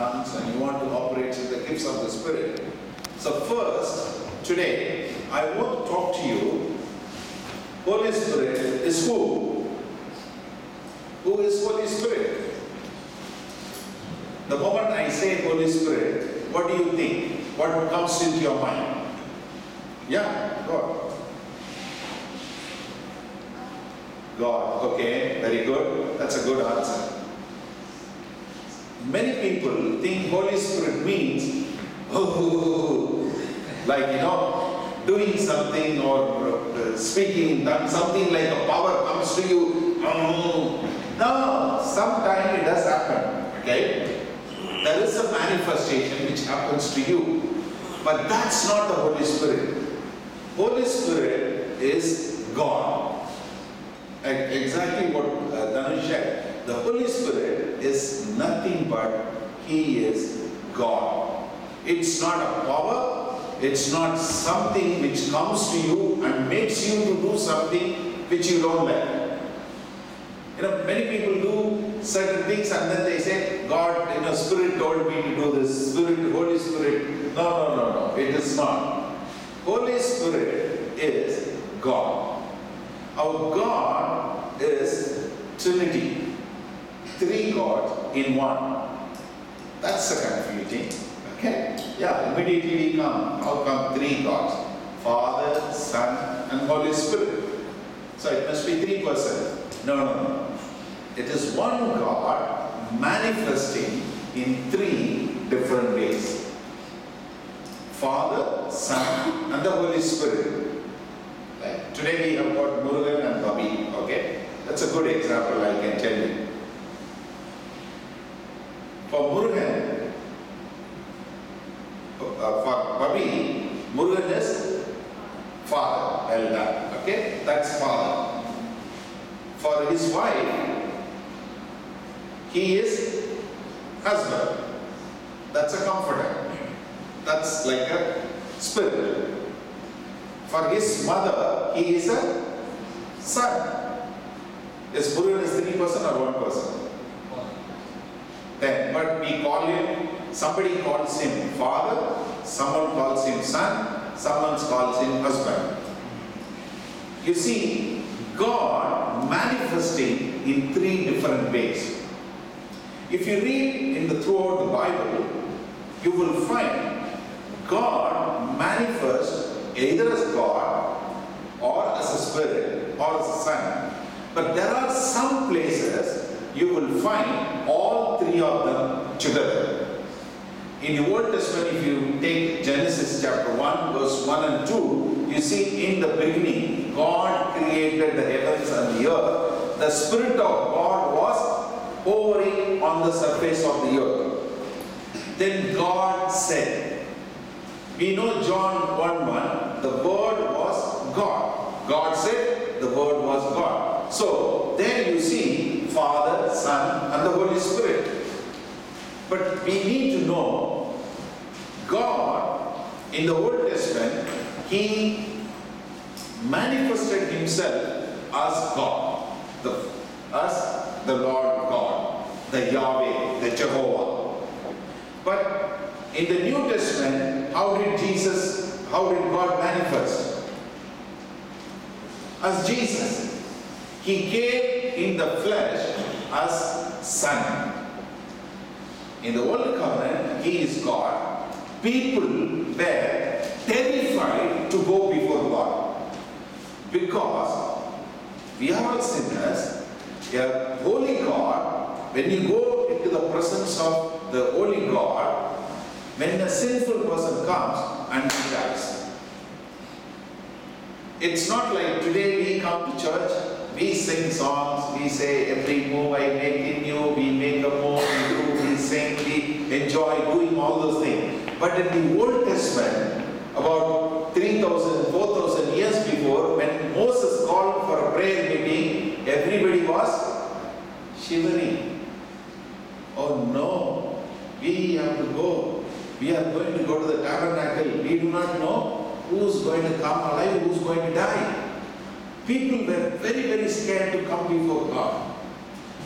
tongues and you want to operate in the gifts of the Spirit. So, first, today, I want to talk to you. Holy Spirit is who? Who is Holy Spirit? The moment I say Holy Spirit, what do you think? What comes into your mind? Yeah, God. God, okay, very good. That's a good answer. Many people think Holy Spirit means, oh, like, you know, doing something or uh, speaking, something like a power comes to you. Oh. No, sometimes it does happen, okay? There is a manifestation which happens to you, but that's not the Holy Spirit. Holy Spirit is God. And Exactly what uh, Dhanush said. The Holy Spirit is nothing but He is God. It's not a power, it's not something which comes to you and makes you to do something which you don't like. You know, many people do certain things and then they say, God, you know, Spirit told me to do this, Spirit, Holy Spirit. No, no, no, no, it is not. Holy Spirit is God. Our God is Trinity. Three gods in one. That's a confusing. Okay? Yeah, immediately we come. How come three gods? Father, Son, and Holy Spirit. So it must be three persons. No, no, no. It is one God manifesting in three different ways. Father, Son, and the Holy Spirit. Like today we have got Murugan and Bobby, okay? That's a good example I can tell you. For Murugan, uh, for Bobby, Murugan is father, done, okay? That's father. For his wife, he is husband. That's a comforter. That's like a spirit. For his mother, he is a son. Is Murugan is three person or one person? Then, but we call him, somebody calls him father, someone calls him son, someone calls him husband. You see, God manifesting in three different ways. If you read in the throughout the Bible, you will find God manifests either as God or as a spirit or as a son. But there are some places you will find of them together. In the Old Testament, if you take Genesis chapter 1, verse 1 and 2, you see in the beginning, God created the heavens and the earth. The Spirit of God was hovering on the surface of the earth. Then God said, we know John 1 1, the Word was God. God said the Word was God. So there you see Father, Son, and the Holy Spirit. But we need to know God in the Old Testament, He manifested Himself as God, the, as the Lord God, the Yahweh, the Jehovah. But in the New Testament, how did Jesus, how did God manifest? As Jesus. He came in the flesh as Son. In the Old Covenant, He is God. People were terrified to go before God because we are all sinners. A holy God, when you go into the presence of the holy God, when a sinful person comes and he dies. It's not like today we come to church, we sing songs, we say every move I make in you, we make a move, we do, we sing, we enjoy doing all those things. But in the Old Testament, about 3,000, 4,000 years before, when Moses called for a prayer meeting, everybody was shivering. Oh no, we have to go. We are going to go to the tabernacle. We do not know who's going to come alive, who's going to die. People were very, very scared to come before God.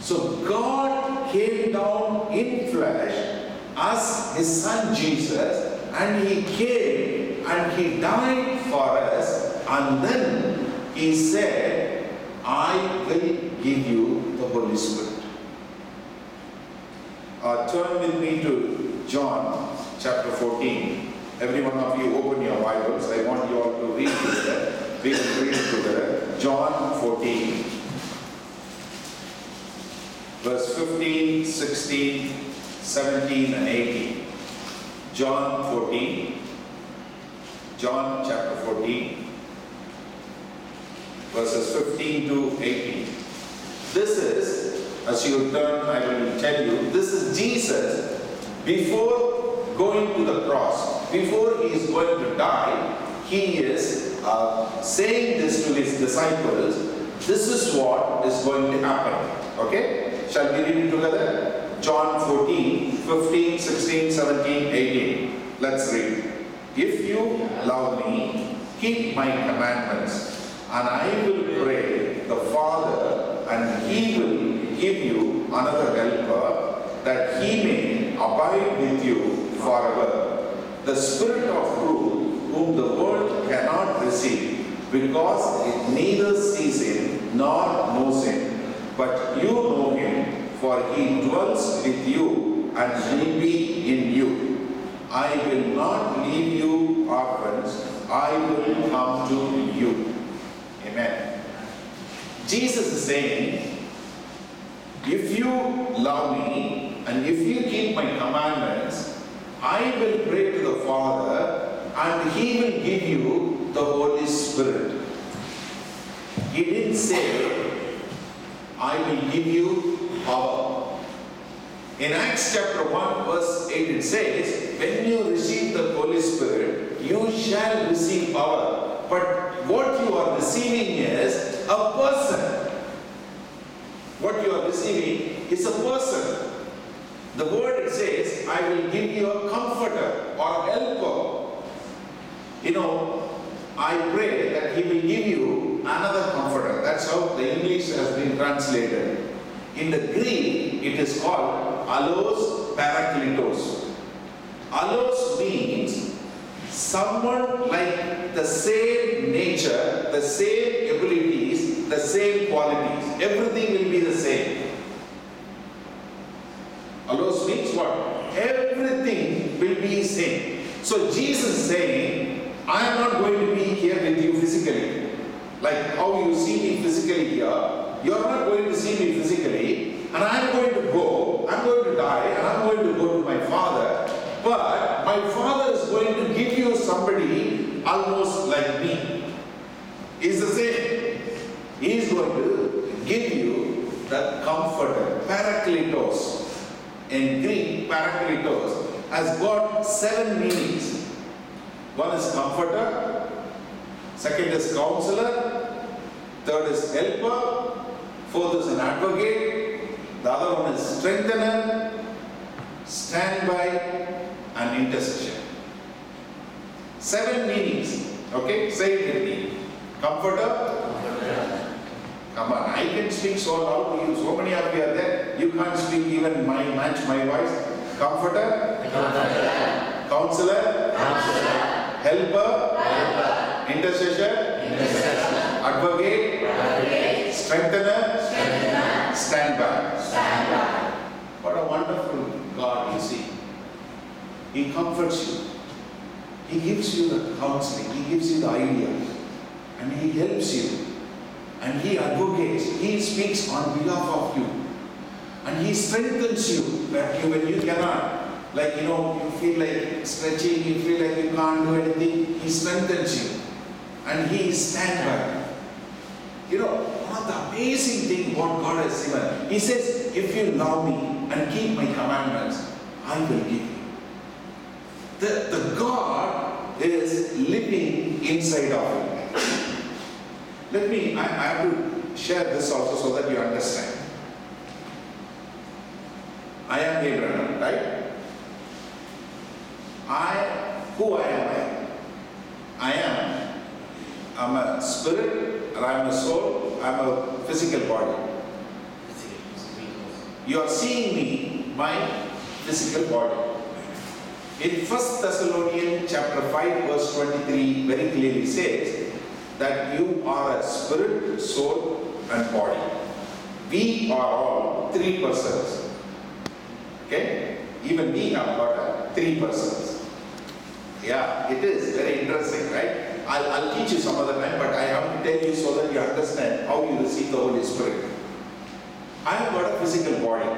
So God came down in flesh as his son Jesus, and he came and he died for us, and then he said, I will give you the Holy Spirit. Uh, turn with me to John chapter 14. Every one of you open your Bibles. I want you all to read together. We will read together. John 14, verse 15, 16, 17, and 18. John 14. John chapter 14, verses 15 to 18. This is, as you turn, I will tell you, this is Jesus before going to the cross, before he is going to die, he is uh, saying this to his disciples. This is what is going to happen. Okay? Shall we read it together? John 14, 15, 16, 17, 18. Let's read. If you love me, keep my commandments, and I will pray the Father, and he will give you another helper, that he may abide with you forever. The Spirit of truth, whom the world cannot receive, because it neither sees him nor knows him. But you know him, for he dwells with you and will be in you. I will not leave you orphans, I will come to you. Amen. Jesus is saying, if you love me and if you keep my commandments, I will pray to the Father and he will give you the Holy Spirit. He didn't say, I will give you power. In Acts chapter 1, verse 8, it says, When you receive the Holy Spirit, you shall receive power. But what you are receiving is a person. What you are receiving is a person. The word it says, I will give you a comforter or helper. You know, I pray that He will give you another comforter. That's how the English has been translated. In the Greek, it is called allos parakletos. Allos means someone like the same nature, the same abilities, the same qualities. Everything will be the same. Allos means what? Everything will be same. So Jesus is saying, I am not going to be here with you physically. Like how you see me physically here, you are not going to see me physically, and I am going to go, I'm going to die, and I'm going to go to my Father. But my Father is going to give you somebody almost like me. He's the same. He is going to give you the comforter, parakletos. In Greek, parakletos has got seven meanings. One is comforter, second is counselor, third is helper, fourth is an advocate, the other one is strengthener, standby, and intercession. Seven meanings. Okay, say it with me. Comforter. Come on, I can speak so loud to you. So many of you are there. You can't speak even my match my voice. Comforter. Counselor. Helper. Intercessor. Advocate. Strengthener. Standby. What a wonderful God you see. He comforts you. He gives you the counseling. He gives you the ideas. And He helps you. And He advocates. He speaks on behalf of you. And He strengthens you that you, when you cannot, like you know, you feel like stretching, you feel like you can't do anything, He strengthens you. And He is standby. You know, the amazing thing what God has given. He says, if you love me and keep my commandments, I will give you. The, the God is living inside of you. Let me, I, I have to share this also so that you understand. I am Abraham, right? I, who I am I? I am, I'm a spirit, and I'm a soul, I'm a physical body. You are seeing me, my physical body. In 1 Thessalonians chapter 5 verse 23 very clearly says that you are a spirit, soul and body. We are all three persons. Okay? Even we have got three persons. Yeah, it is very interesting, right? I'll, I'll teach you some other time, but I have to tell you so that you understand how you receive the Holy Spirit. I have got a physical body.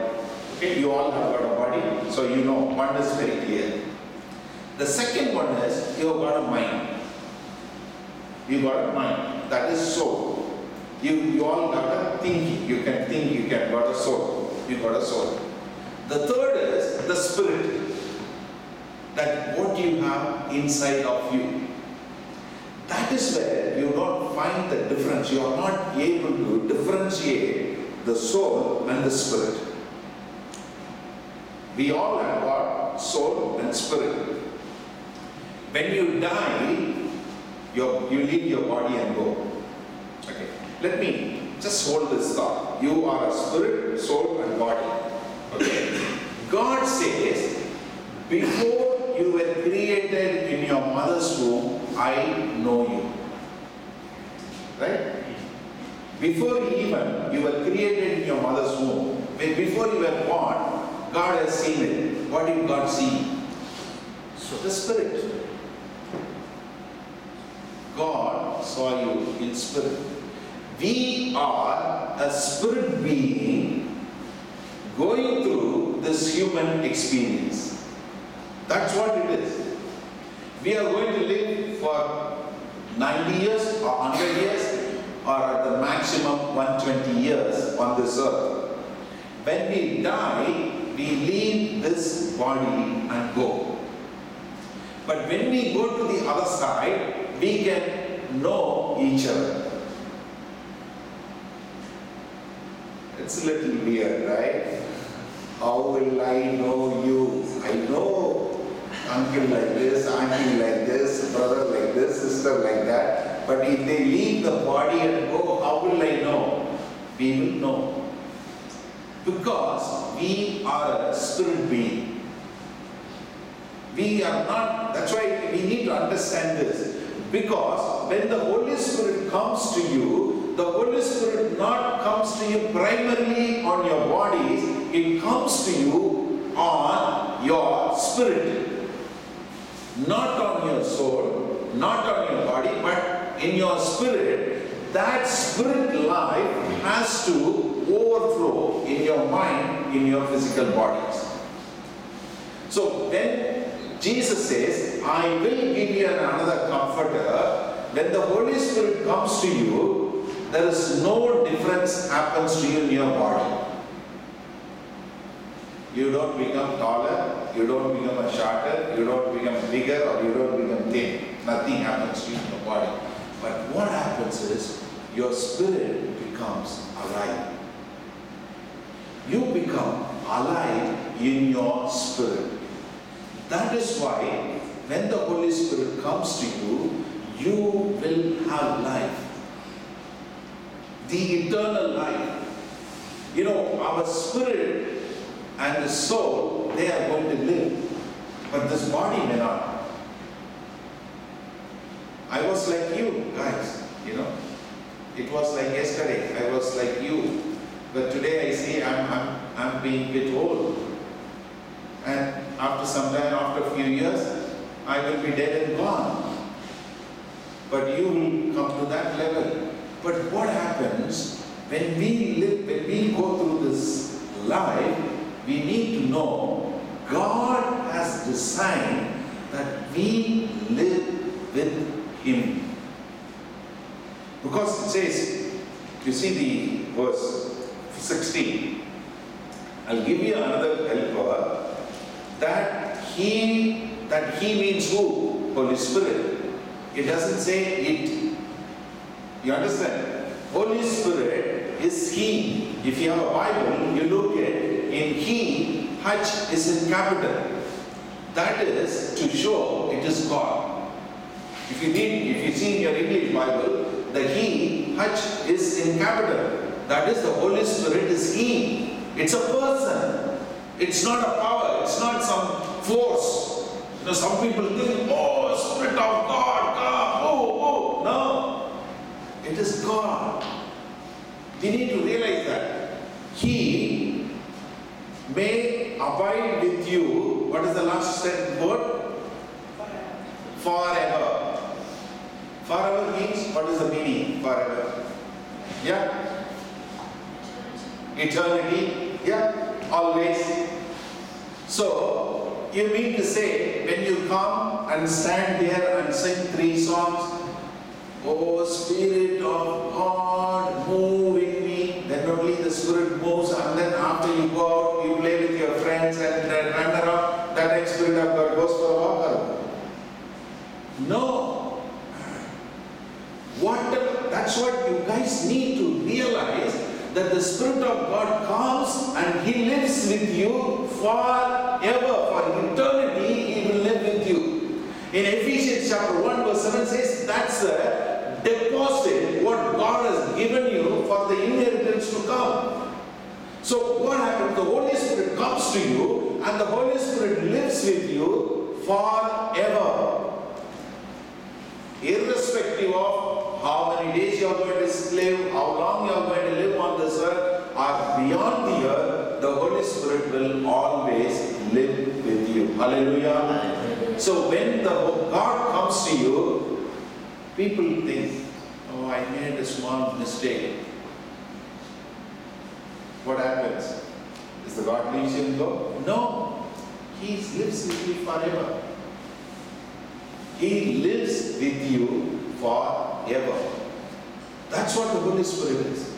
Okay, you all have got a body, so you know one is very clear. The second one is you have got a mind. You got a mind, that is soul. You, you all got a thinking. You can think, you can got a soul. You got a soul. The third is the spirit. That what you have inside of you. That is where you don't find the difference. You are not able to differentiate the soul and the spirit. We all have got soul and spirit. When you die, your, you leave your body and go. Okay. Let me just hold this thought. You are a spirit, soul, and body. Okay. God says, before you were created in your mother's womb, I know you. Right? Before even you were created in your mother's womb, when before you were born, God has seen it. What did God see? So the spirit. God saw you in spirit. We are a spirit being going through this human experience. That's what it is. We are going to live for 90 years or 100 years or at the maximum 120 years on this earth. When we die, we leave this body and go. But when we go to the other side, we can know each other. It's a little weird, right? How will I know you? I know uncle like this, auntie like this, brother like this, sister like that. But if they leave the body and go, how will I know? We will know. Because we are a spirit being. We are not, that's why we need to understand this. Because when the Holy Spirit comes to you, the Holy Spirit not comes to you primarily on your bodies, it comes to you on your spirit. Not on your soul, not on your body, but in your spirit. That spirit life has to overflow in your mind, in your physical bodies. So when Jesus says, I will give you another comforter, when the Holy Spirit comes to you, there is no difference happens to you in your body. You don't become taller, you don't become a shorter, you don't become bigger or you don't become thin. Nothing happens to you in your body. But what happens is your spirit becomes alive. You become alive in your spirit. That is why when the Holy Spirit comes to you, you will have life. The eternal life. You know, our spirit and the soul, they are going to live. But this body may not. I was like you guys, you know. It was like yesterday. I was like you. But today I see I'm, I'm, I'm being bit old. And after some time, after a few years, I will be dead and gone. But you will come to that level. But what happens when we live, when we go through this life, we need to know God has designed that we live with Him. Because it says, you see the verse 16, I'll give you another helper that He, that He means who? Holy Spirit. It doesn't say it. You understand? Holy Spirit is He. If you have a Bible, you look at in He, H is in capital. That is to show it is God. If you read, if you see in your English Bible, the He, H is in capital. That is the Holy Spirit is He. It's a person. It's not a power. It's not some force. Now some people think, oh, Spirit of God, come, oh, oh. No. It is God. We need to realize that. He may abide with you. What is the last word? Forever. Forever means, what is the meaning? Forever. Yeah? Eternity. Yeah? Always. So, you mean to say, when you come and stand here and sing three songs, Oh Spirit of God, move in me, then only the Spirit moves, and then after you go out, you play and then run around, that Spirit of God goes for a walk. No. What the- that's what you guys need to realize that the Spirit of God comes and He lives with you forever, for eternity He will live with you. In Ephesians chapter 1 verse 7 says that's a deposit what God has given you for the inheritance to come. So what happens? The Holy Spirit comes to you and the Holy Spirit lives with you forever irrespective of how many days you are going to live, how long you are going to live on this earth, or beyond the earth, the Holy Spirit will always live with you. Hallelujah. So when the God comes to you, people think, oh, I made a small mistake. What happens? Is the God leaves you and go? No. He lives with you forever. He lives with you forever. That's what the Holy Spirit is.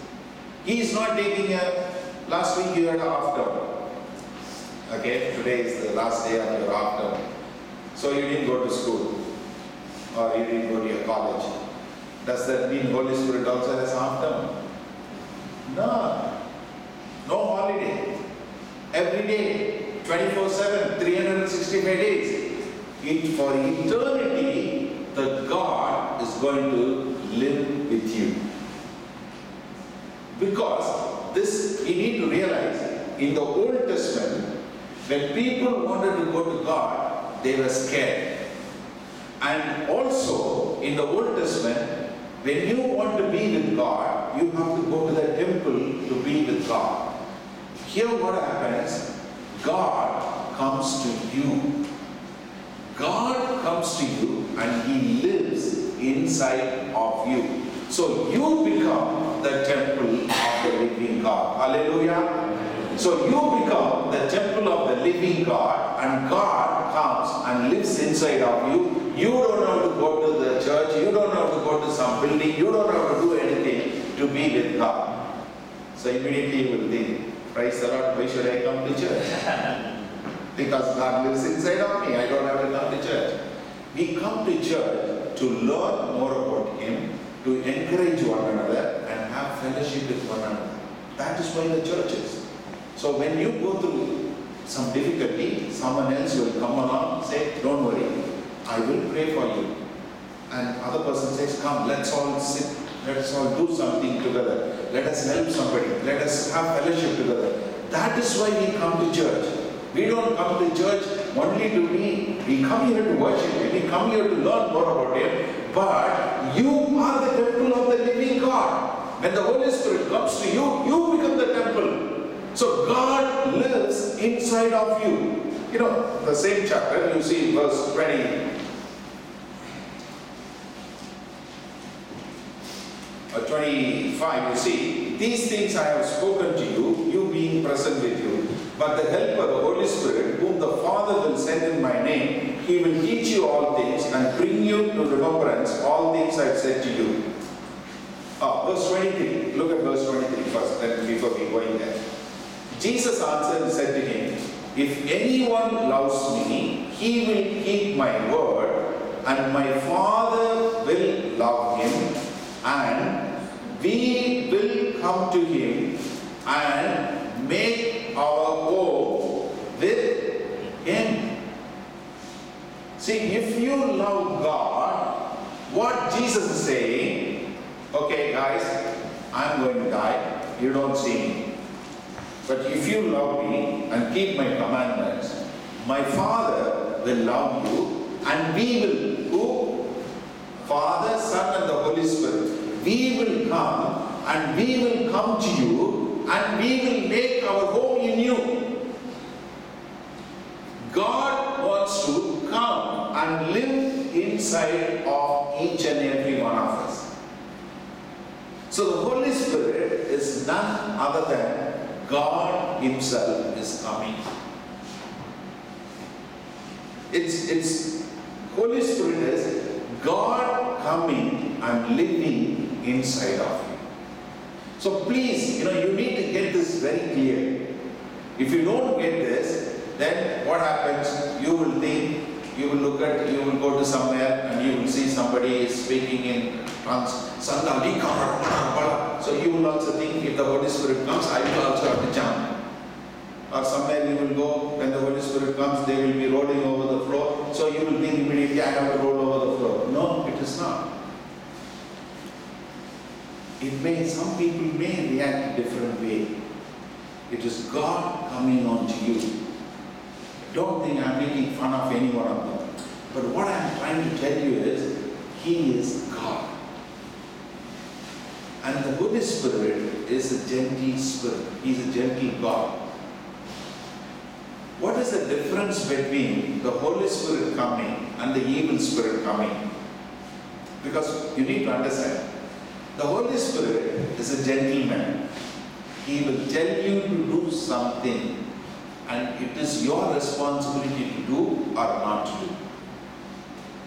He is not taking a, last week you had a half term. Okay, today is the last day of your half term. So you didn't go to school or you didn't go to your college. Does that mean Holy Spirit also has half term? No. No holiday. Every day, 24 7, 365 days. It, for eternity, the God is going to live with you. Because this, you need to realize, in the Old Testament, when people wanted to go to God, they were scared. And also, in the Old Testament, when you want to be with God, you have to go to the temple to be with God. Here, what happens? God comes to you. God comes to you and He lives inside of you. So you become the temple of the living God. Hallelujah. So you become the temple of the living God, and God comes and lives inside of you. You don't have to go to the church, you don't have to go to some building, you don't have to do anything to be with God. So immediately you will think, Praise the Lord, why should I come to church? because God lives inside of me, I don't have to come to church. We come to church to learn more about Him, to encourage one another, and have fellowship with one another. That is why the church is. So when you go through some difficulty, someone else will come along and say, Don't worry, I will pray for you. And other person says, Come, let's all sit, let's all do something together. Let us help somebody, let us have fellowship together. That is why we come to church. We don't come to church only to be, we come here to worship Him, we come here to learn more about Him, but you are the temple of the living God. When the Holy Spirit comes to you, you become the temple. So God lives inside of you. You know, the same chapter, you see verse 20. Uh, 25, you see, these things I have spoken to you, you being present with you. But the Helper, the Holy Spirit, whom the Father will send in my name, he will teach you all things and bring you to remembrance all things I have said to you. Ah, verse 23. Look at verse 23 first, then before we go in there. Jesus answered and said to him, If anyone loves me, he will keep my word, and my Father will love him, and we will come to him and make our home with him. See, if you love God, what Jesus is saying, okay, guys, I'm going to die, you don't see me. But if you love me and keep my commandments, my Father will will love you, and we will, who? Father, Son, and the Holy Spirit. We will come, and we will come to you, and we will make our home in you. God wants to come and live inside of each and every one of us. So the Holy Spirit is none other than God Himself is coming. It's, it's Holy Spirit is God coming and living inside of you. So please, you know, you need to get this very clear. If you don't get this, then what happens? You will think, you will look at, you will go to somewhere and you will see somebody is speaking in tongues. So you will also think if the Holy Spirit comes, I will also have to jump. Or somewhere you will go, when the Holy Spirit comes, they will be rolling over the floor. So you will think immediately, I have to roll over the floor. No, it is not. May, some people may react a different way. It is God coming on to you. Don't think I'm making fun of any one of them. But what I'm trying to tell you is, He is God. And the Holy Spirit is a gentle spirit. He's a gentle God. What is the difference between the Holy Spirit coming and the evil spirit coming? Because you need to understand, the Holy Spirit is a gentleman. He will tell you to do something and it is your responsibility to do or not to do.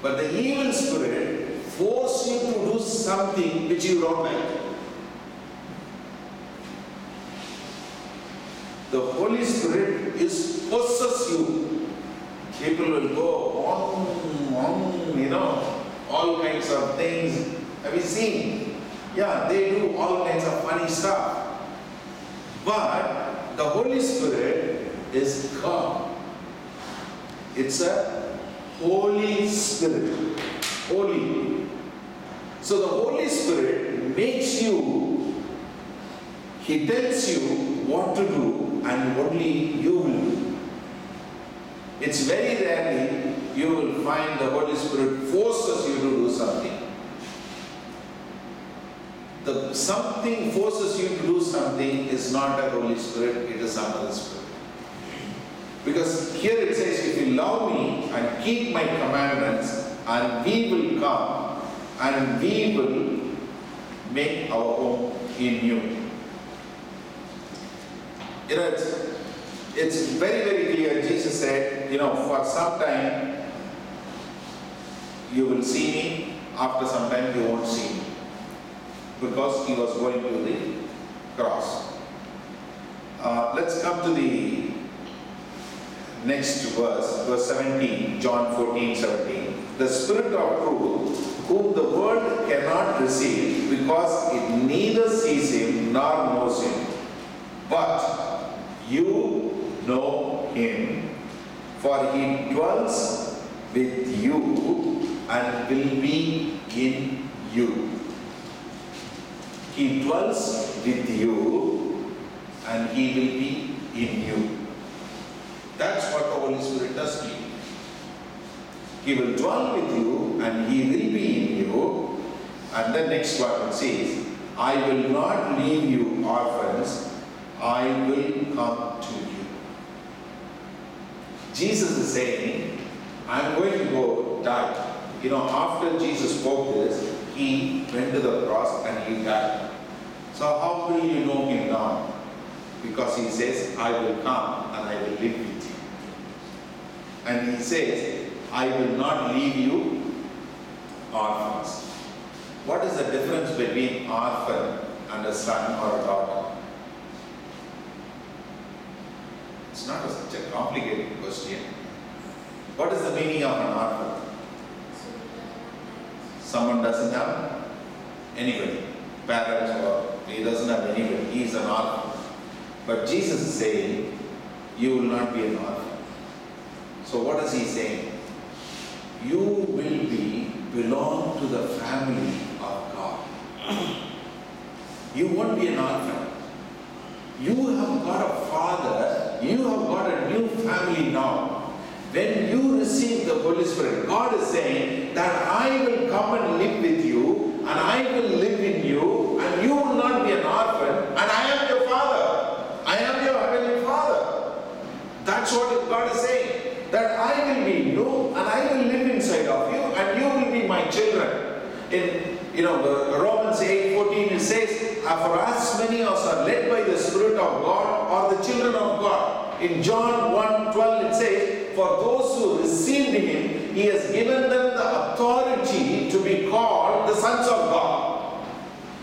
But the evil spirit force you to do something which you don't like. The Holy Spirit is possess you. People will go on, on, you know, all kinds of things. Have you seen? Yeah, they do all kinds of funny stuff. But the Holy Spirit is God. It's a Holy Spirit. Holy. So the Holy Spirit makes you, He tells you what to do and only you will do. It's very rarely you will find the Holy Spirit forces you to do something. The something forces you to do something is not a Holy Spirit, it is another spirit. Because here it says, if you love me and keep my commandments, and we will come and we will make our home in you. You know, it's, it's very, very clear. Jesus said, you know, for some time you will see me, after some time you won't see me. Because he was going to the cross. Uh, let's come to the next verse, verse 17, John 14, 17. The Spirit of truth, whom the world cannot receive, because it neither sees him nor knows him. But you know him, for he dwells with you and will be in you. He dwells with you and he will be in you. That's what the Holy Spirit does to you. He will dwell with you and he will be in you. And the next one says, I will not leave you orphans, I will come to you. Jesus is saying, I'm going to go die. You know, after Jesus spoke this, he went to the cross and he died. So how will you know him now? Because he says, I will come and I will live with you. And he says, I will not leave you orphans. What is the difference between orphan and a son or a daughter? It's not such a complicated question. What is the meaning of an orphan? Someone doesn't have anybody, parents or he doesn't have anybody, he is an orphan. But Jesus is saying, you will not be an orphan. So what is he saying? You will be belong to the family of God. You won't be an orphan. You have got a father, you have got a new family now. When you receive the Holy Spirit, God is saying that I will come and live with you, and I will live in you, and you will not be an orphan, and I am your Father. I am your Heavenly Father. That's what God is saying. That I will be you, and I will live inside of you, and you will be my children. In you know Romans 8 14 it says, For as many as are led by the Spirit of God are the children of God. In John 1 12 it says, For those who received him, he has given them the authority to be called the sons of God.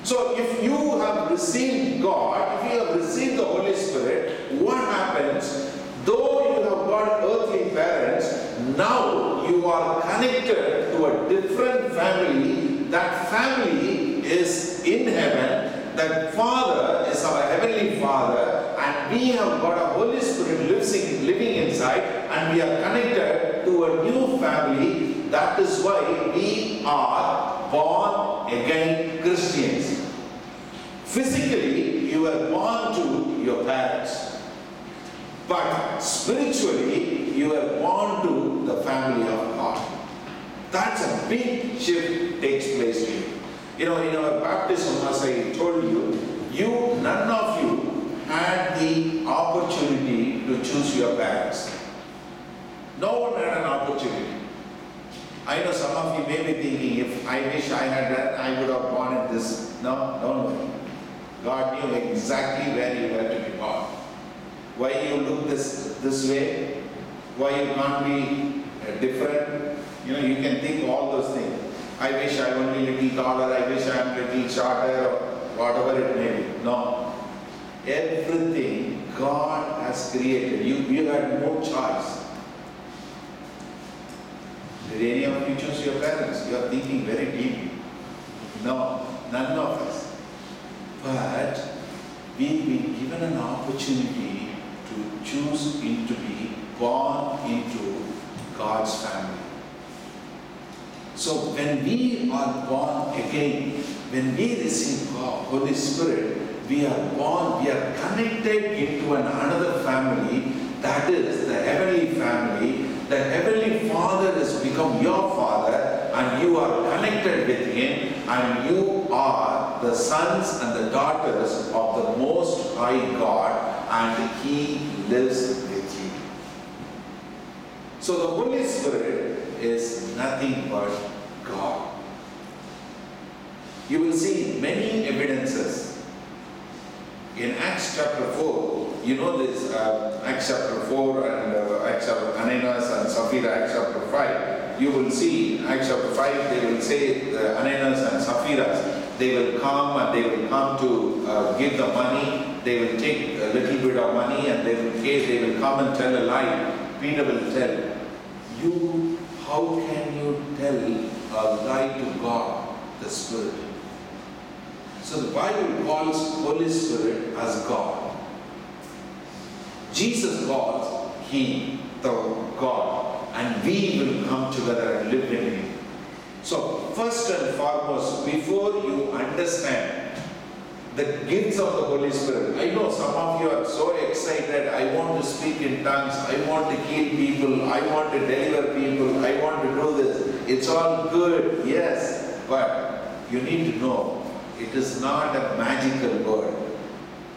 So if you have received God, if you have received the Holy Spirit, what happens? Though you have got earthly parents, now you are connected to a different family. That family is in heaven. That Father is our heavenly Father, and we have got a Holy Spirit living, inside, and we are connected to a new family. That is why we are born again Christians. Physically, you were born to your parents. But spiritually, you are born to the family of God. That's a big shift takes place here. You know, in our baptism, as I told you, you, none of you had the opportunity to choose your parents. No one had an opportunity. I know some of you may be thinking, if I wish I had that, I would have in this. No, don't worry. God knew exactly where you were to be born why you look this this way, why you can't be different. You know, you can think all those things. I wish I only little taller, I wish I am little shorter, or whatever it may be. No. Everything God has created. You, you had no choice. Did any of you choose your parents? You are thinking very deeply. No, none of us. But we've been given an opportunity to choose in to be born into God's family. So when we are born again, when we receive God, Holy Spirit, we are born, we are connected into an another family, that is the heavenly family. The heavenly Father has become your Father, and you are connected with Him, and you are the sons and the daughters of the Most High God, and He lives with you. So the Holy Spirit is nothing but God. You will see many evidences. In Acts chapter 4, you know this, uh, Acts chapter 4 and uh, Acts chapter Ananias and Sapphira, Acts chapter 5. You will see, Acts chapter 5, they will say the Ananias and Sapphira, they will come and they will come to uh, give the money. They will take a little bit of money and they will, they will come and tell a lie. Peter will tell, you, how can you tell a lie to God, the Spirit? So the Bible calls Holy Spirit as God. Jesus calls He, the God, and we will come together and live in Him. So, first and foremost, before you understand the gifts of the Holy Spirit, I know some of you are so excited. I want to speak in tongues, I want to heal people, I want to deliver people, I want to do this. It's all good, yes, but you need to know it is not a magical word.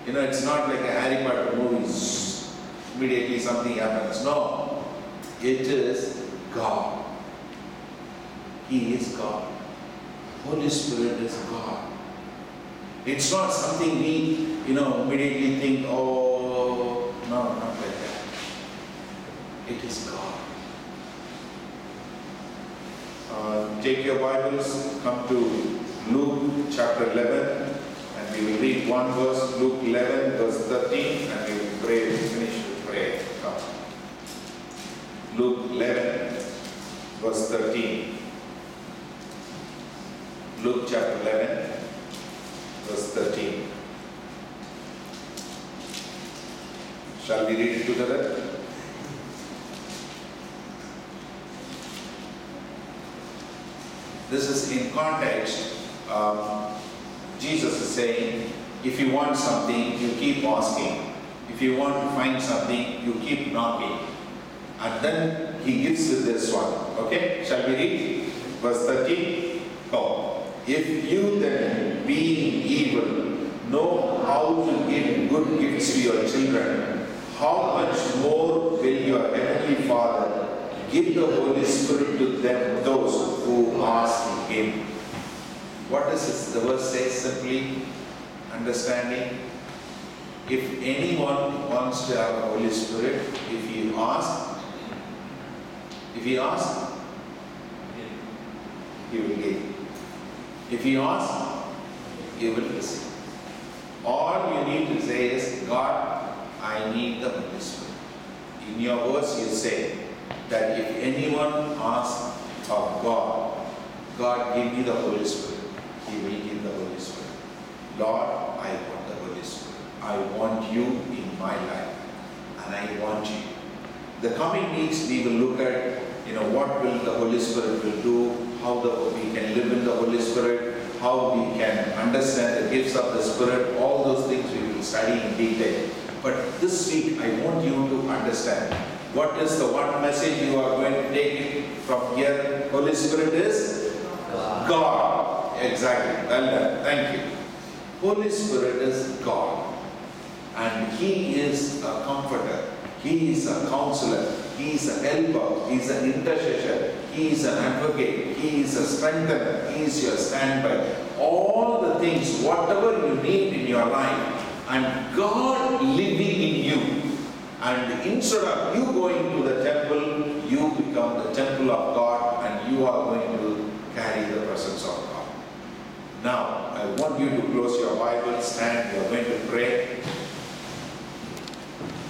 You know, it's not like a Harry Potter movie, immediately something happens. No, it is God. He is God. Holy Spirit is God. It's not something we, you know, immediately think, oh, no, not like that. It is God. Uh, take your Bibles, come to Luke chapter 11, and we will read one verse, Luke 11, verse 13, and we will pray, finish with prayer. Come. Luke 11, verse 13. Luke chapter 11, verse 13. Shall we read it together? This is in context. Um, Jesus is saying, if you want something, you keep asking. If you want to find something, you keep knocking. And then he gives you this one. Okay, shall we read? Verse 13. Go. If you then, being evil, know how to give good gifts to your children, how much more will your heavenly Father give the Holy Spirit to them, those who ask Him? What does this, the verse say simply? Understanding? If anyone wants to have the Holy Spirit, if he asks, if he asks, he will give. If he asks, he will receive. All you need to say is, God, I need the Holy Spirit. In your words, you say that if anyone asks of God, God, give me the Holy Spirit, He will give the Holy Spirit. Lord, I want the Holy Spirit. I want you in my life, and I want you. The coming weeks, we will look at, you know, what will the Holy Spirit will do, how the, we can live in the Holy Spirit, how we can understand the gifts of the Spirit, all those things we will study in detail. But this week, I want you to understand what is the one message you are going to take from here. Holy Spirit is God. Exactly. Well done. Thank you. Holy Spirit is God. And He is a comforter. He is a counselor. He is a helper. He is an intercessor. He is an advocate. He is a strengthener. He is your standby. All the things, whatever you need in your life, and God living in you. And instead of you going to the temple, you become the temple of God and you are going to carry the presence of God. Now, I want you to close your Bible, stand, we are going to pray.